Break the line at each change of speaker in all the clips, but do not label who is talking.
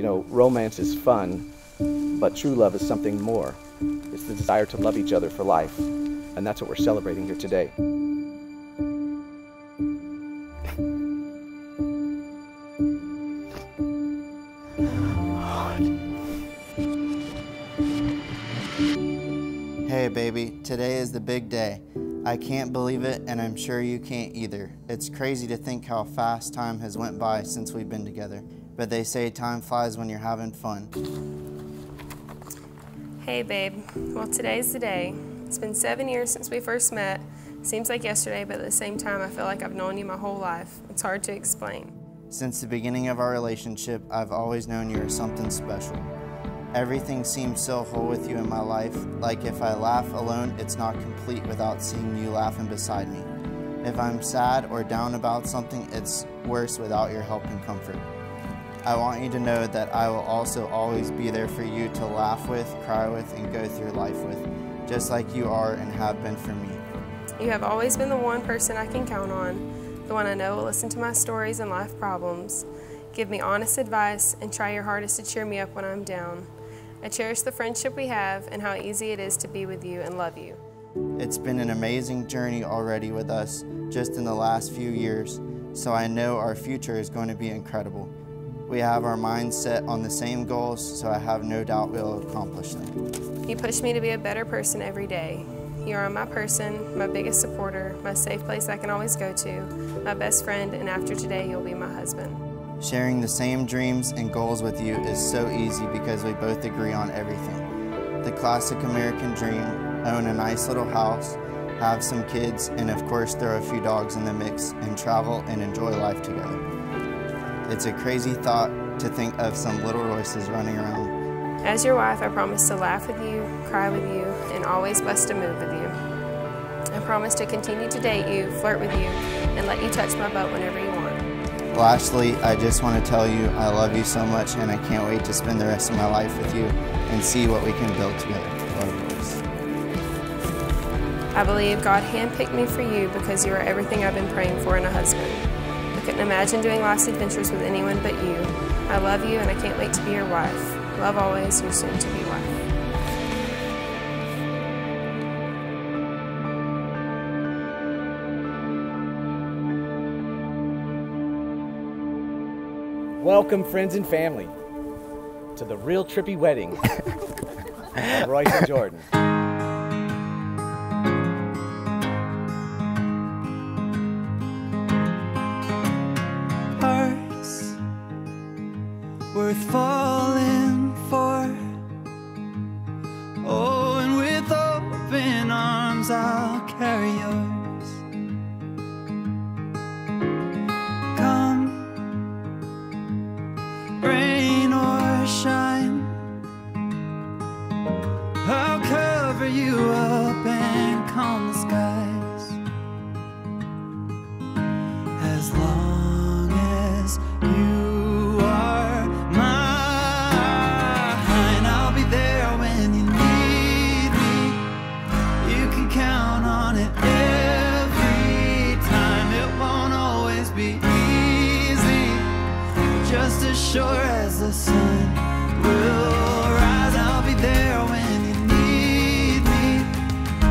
You know, romance is fun, but true love is something more. It's the desire to love each other for life, and that's what we're celebrating here today.
Hey, baby, today is the big day. I can't believe it, and I'm sure you can't either. It's crazy to think how fast time has went by since we've been together. But they say time flies when you're having fun.
Hey, babe. Well, today's the day. It's been seven years since we first met. Seems like yesterday, but at the same time, I feel like I've known you my whole life. It's hard to explain.
Since the beginning of our relationship, I've always known you are something special. Everything seems so whole with you in my life, like if I laugh alone, it's not complete without seeing you laughing beside me. If I'm sad or down about something, it's worse without your help and comfort. I want you to know that I will also always be there for you to laugh with, cry with, and go through life with, just like you are and have been for me.
You have always been the one person I can count on, the one I know will listen to my stories and life problems, give me honest advice, and try your hardest to cheer me up when I'm down. I cherish the friendship we have and how easy it is to be with you and love you.
It's been an amazing journey already with us just in the last few years, so I know our future is going to be incredible. We have our minds set on the same goals, so I have no doubt we'll accomplish them.
You push me to be a better person every day. You are my person, my biggest supporter, my safe place I can always go to, my best friend, and after today, you'll be my husband.
Sharing the same dreams and goals with you is so easy because we both agree on everything. The classic American dream, own a nice little house, have some kids, and of course throw a few dogs in the mix and travel and enjoy life together. It's a crazy thought to think of some little Royces running around.
As your wife, I promise to laugh with you, cry with you, and always bust a move with you. I promise to continue to date you, flirt with you, and let you touch my butt whenever you want.
Lastly, I just want to tell you I love you so much and I can't wait to spend the rest of my life with you and see what we can build together. Love
I believe God handpicked me for you because you are everything I've been praying for in a husband. I couldn't imagine doing life's adventures with anyone but you. I love you and I can't wait to be your wife. Love always, your soon to be wife.
Welcome, friends and family, to the real trippy wedding of Royce and Jordan.
Arms, I'll carry yours. Come, rain or shine, I'll cover you up be easy, just as sure as the sun will rise. I'll be there when you need me.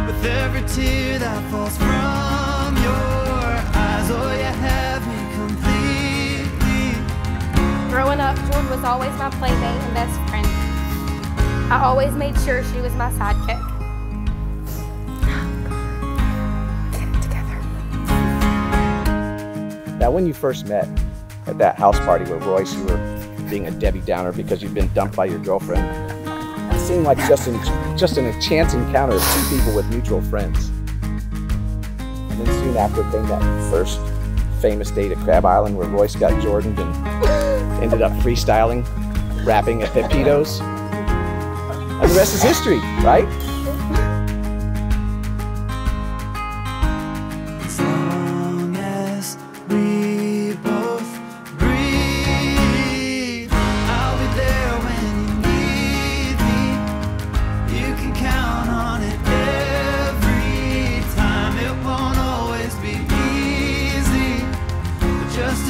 With every tear that falls from your eyes, oh, you have me completely.
Growing up, Jordan was always my playmate and best friend. I always made sure she was my sidekick.
Now, when you first met at that house party where Royce, you were being a Debbie Downer because you'd been dumped by your girlfriend, it seemed like just an, just an a chance encounter of two people with mutual friends. And then soon after came that first famous date at Crab Island where Royce got Jordan and ended up freestyling, rapping at Pepito's. And the rest is history, right?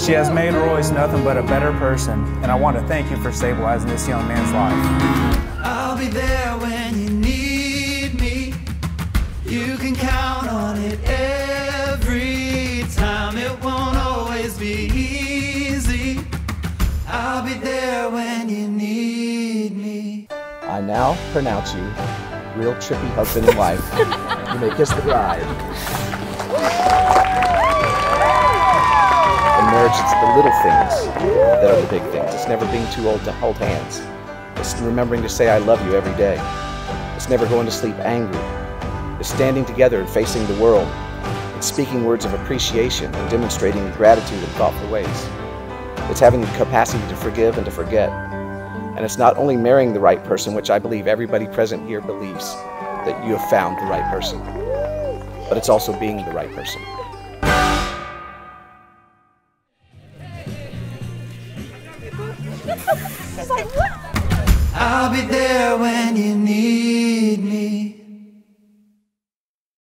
She has made Royce nothing but a better person, and I want to thank you for stabilizing this young man's life.
I'll be there when you need me. You can count on it every time. It won't always be easy. I'll be there when you need me.
I now pronounce you real trippy husband and wife. you may kiss the bride. Marriage, it's the little things that are the big things. It's never being too old to hold hands. It's remembering to say I love you every day. It's never going to sleep angry. It's standing together and facing the world. It's speaking words of appreciation and demonstrating gratitude in thoughtful ways. It's having the capacity to forgive and to forget. And it's not only marrying the right person, which I believe everybody present here believes that you have found the right person, but it's also being the right person.
I'll be there when you need